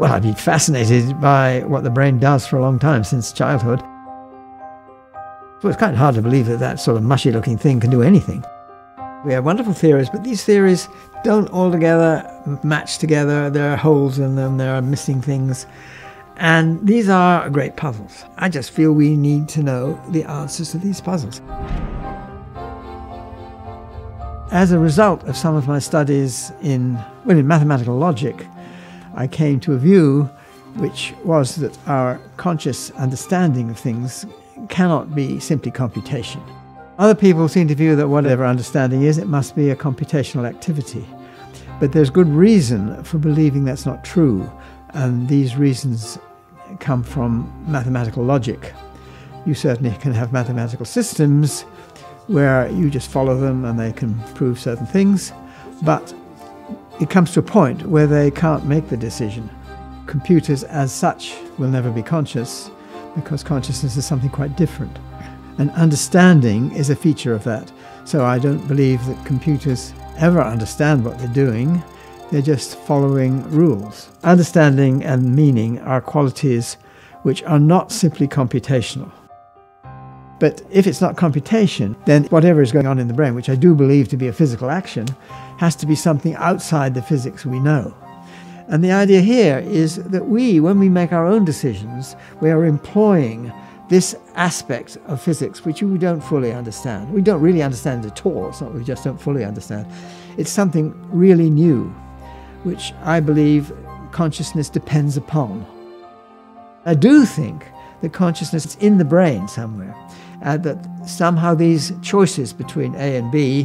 Well, I've been fascinated by what the brain does for a long time, since childhood. Well, it's kind of hard to believe that that sort of mushy looking thing can do anything. We have wonderful theories, but these theories don't altogether match together. There are holes in them, there are missing things. And these are great puzzles. I just feel we need to know the answers to these puzzles. As a result of some of my studies in, well, in mathematical logic, I came to a view which was that our conscious understanding of things cannot be simply computation. Other people seem to view that whatever understanding is, it must be a computational activity. But there's good reason for believing that's not true, and these reasons come from mathematical logic. You certainly can have mathematical systems where you just follow them and they can prove certain things, but it comes to a point where they can't make the decision. Computers, as such, will never be conscious because consciousness is something quite different. And understanding is a feature of that. So I don't believe that computers ever understand what they're doing. They're just following rules. Understanding and meaning are qualities which are not simply computational. But if it's not computation, then whatever is going on in the brain, which I do believe to be a physical action, has to be something outside the physics we know. And the idea here is that we, when we make our own decisions, we are employing this aspect of physics which we don't fully understand. We don't really understand it at all. It's not we just don't fully understand. It's something really new, which I believe consciousness depends upon. I do think that consciousness is in the brain somewhere uh, that somehow these choices between A and B,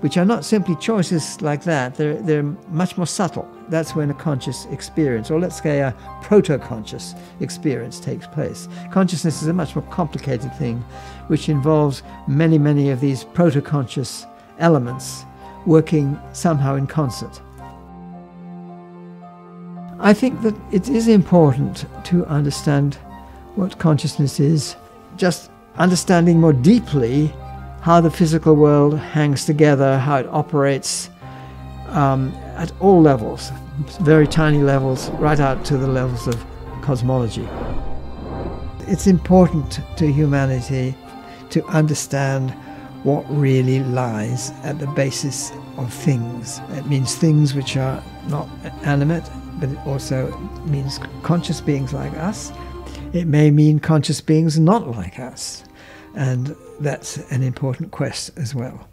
which are not simply choices like that, they're, they're much more subtle. That's when a conscious experience, or let's say a proto conscious experience, takes place. Consciousness is a much more complicated thing, which involves many, many of these proto conscious elements working somehow in concert. I think that it is important to understand what consciousness is just understanding more deeply how the physical world hangs together, how it operates um, at all levels, very tiny levels, right out to the levels of cosmology. It's important to humanity to understand what really lies at the basis of things. It means things which are not animate, but it also means conscious beings like us. It may mean conscious beings not like us. And that's an important quest as well.